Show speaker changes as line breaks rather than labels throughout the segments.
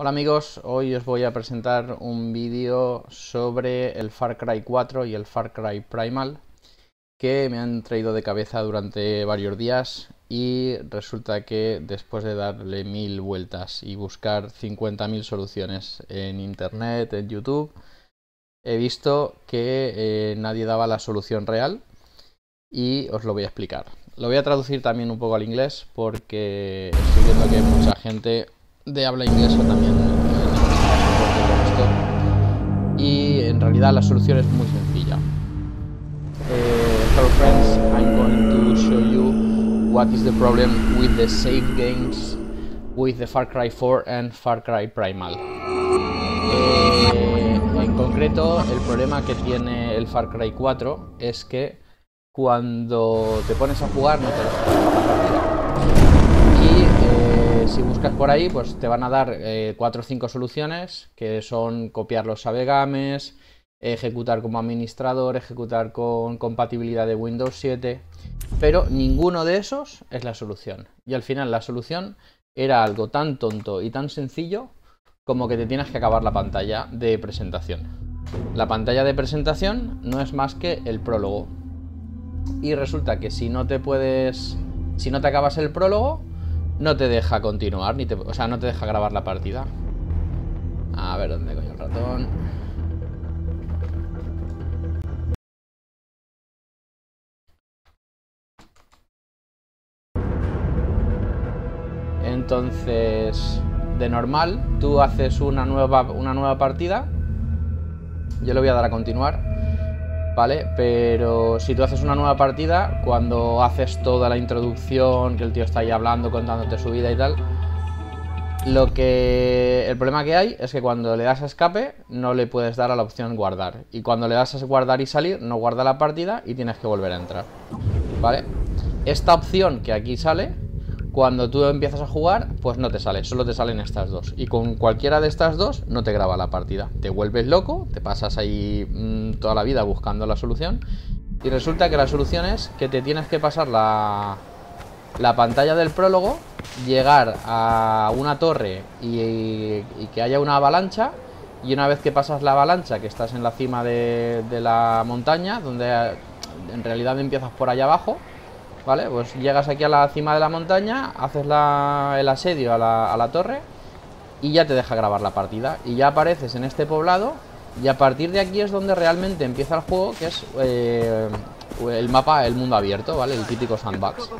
Hola amigos, hoy os voy a presentar un vídeo sobre el Far Cry 4 y el Far Cry Primal que me han traído de cabeza durante varios días y resulta que después de darle mil vueltas y buscar 50.000 soluciones en internet, en YouTube, he visto que eh, nadie daba la solución real y os lo voy a explicar. Lo voy a traducir también un poco al inglés porque estoy viendo que mucha gente de habla inglesa también y en realidad la solución es muy sencilla. Eh, hello friends, I'm going to show you what is the problem with the save games with the Far Cry 4 and Far Cry Primal. Eh, en concreto, el problema que tiene el Far Cry 4 es que cuando te pones a jugar no te por ahí, pues te van a dar 4 o 5 soluciones que son copiar los sabegames, ejecutar como administrador, ejecutar con compatibilidad de Windows 7, pero ninguno de esos es la solución. Y al final la solución era algo tan tonto y tan sencillo como que te tienes que acabar la pantalla de presentación. La pantalla de presentación no es más que el prólogo. Y resulta que si no te puedes... Si no te acabas el prólogo, no te deja continuar, ni te, o sea, no te deja grabar la partida. A ver, ¿dónde coño el ratón? Entonces, de normal, tú haces una nueva, una nueva partida. Yo le voy a dar a continuar. ¿Vale? Pero si tú haces una nueva partida, cuando haces toda la introducción, que el tío está ahí hablando, contándote su vida y tal, lo que. El problema que hay es que cuando le das a escape, no le puedes dar a la opción guardar. Y cuando le das a guardar y salir, no guarda la partida y tienes que volver a entrar. ¿Vale? Esta opción que aquí sale cuando tú empiezas a jugar, pues no te sale, solo te salen estas dos. Y con cualquiera de estas dos no te graba la partida. Te vuelves loco, te pasas ahí mmm, toda la vida buscando la solución. Y resulta que la solución es que te tienes que pasar la, la pantalla del prólogo, llegar a una torre y, que haya una avalancha. Y una vez que pasas la avalancha, que estás en la cima de la montaña, donde en realidad empiezas por allá abajo, ¿vale? Pues llegas aquí a la cima de la montaña, haces el asedio a la, torre y ya te deja grabar la partida. Y ya apareces en este poblado y a partir de aquí es donde realmente empieza el juego, que es eh, el mapa, el mundo abierto, ¿vale? El típico sandbox,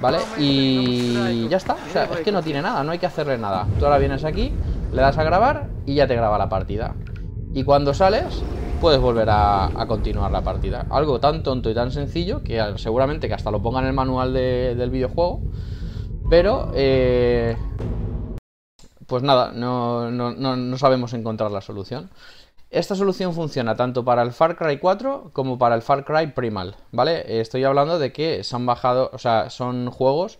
¿vale? Y ya está, o sea, es que no tiene nada, no hay que hacerle nada. Tú ahora vienes aquí, le das a grabar y ya te graba la partida. Y cuando sales, puedes volver a, continuar la partida. Algo tan tonto y tan sencillo que seguramente que hasta lo ponga en el manual del videojuego. Pero, eh, pues nada, no, no, sabemos encontrar la solución. Esta solución funciona tanto para el Far Cry 4 como para el Far Cry Primal, ¿vale? Estoy hablando de que se han bajado, o sea, son juegos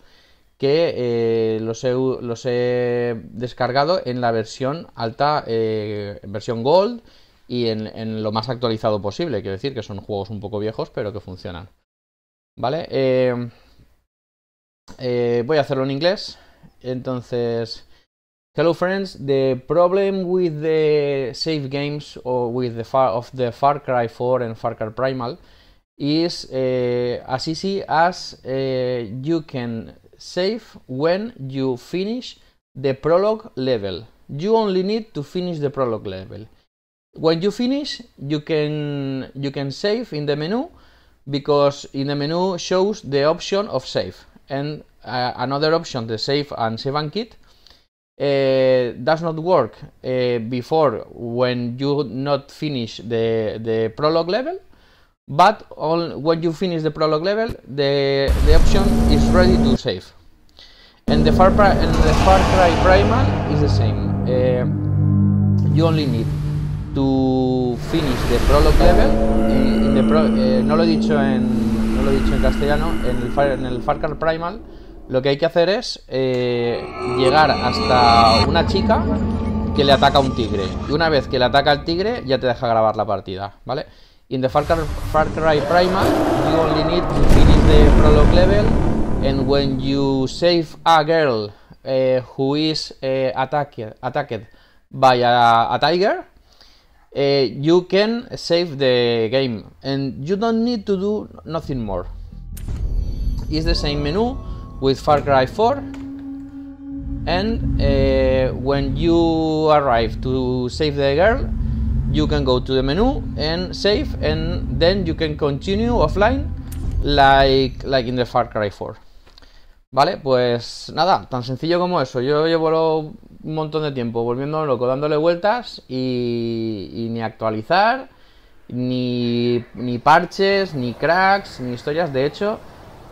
que eh, los, he, los, he, descargado en la versión alta, eh, versión Gold y en, lo más actualizado posible. Quiero decir que son juegos un poco viejos, pero que funcionan. ¿Vale? Eh, eh, voy a hacerlo en inglés. Entonces, hello friends. The problem with the save games or with the far of the Far Cry 4 and Far Cry Primal is uh, as easy as you can save when you finish the prologue level. You only need to finish the prologue level. When you finish you can you can save in the menu because in the menu shows the option of save. And uh, another option the save and save and kit uh, does not work uh, before when you not finish the the prologue level. But when you finish the prologue level the the option is ready to save. And the far and the far cry primal is the same. Uh, you only need to finish the prologue level. Eh, no lo he dicho en no lo he dicho en castellano. En el, Far, Cry Primal lo que hay que hacer es eh, llegar hasta una chica que le ataca a un tigre. Y una vez que le ataca al tigre, ya te deja grabar la partida, ¿vale? In the Far Cry, Primal, you only need to finish the prologue level, and when you save a girl uh, who is attacked attacked by a tiger, uh, you can save the game and you don't need to do nothing more. It's the same menu with Far Cry 4 and uh, when you arrive to save the girl you can go to the menu and save and then you can continue offline like, like in the Far Cry 4 Vale, pues nada, tan sencillo como eso. Yo llevo un montón de tiempo volviéndome loco, dándole vueltas y, ni actualizar, ni, ni, parches, ni cracks, ni historias. De hecho,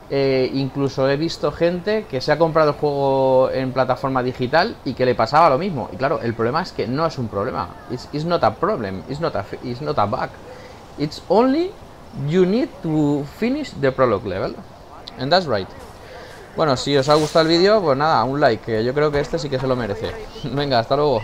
eh, incluso he visto gente que se ha comprado el juego en plataforma digital y que le pasaba lo mismo. Y claro, el problema es que no es un problema. It's, not a problem, it's not a, it's not a bug. It's only you need to finish the prologue level. And that's right. Bueno, si os ha gustado el vídeo, pues nada, un like, que yo creo que este sí que se lo merece. Venga, hasta luego.